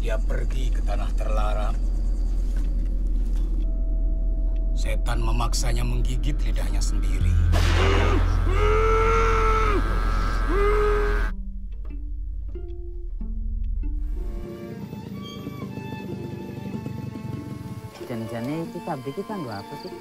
dia pergi ke tanah terlarang, setan memaksanya menggigit lidahnya sendiri. Jangan-jangan itu tabrik kita nggak apa sih?